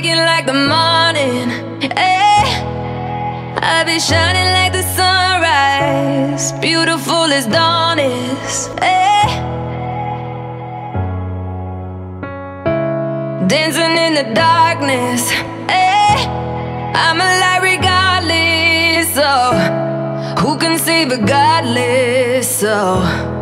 bright like the morning. Eh? I'll be shining like the sunrise, beautiful as dawn is. Eh? Dancing in the darkness. Eh? I'm alive regardless. So, who can save a godless? So,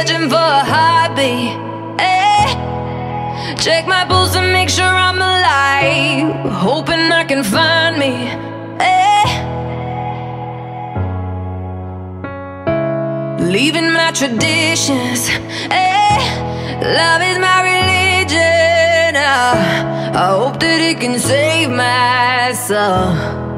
Searching for a heartbeat. Eh? Check my pulse and make sure I'm alive. Hoping I can find me. Eh? Leaving my traditions. Eh? Love is my religion. Ah, I hope that it can save my soul. I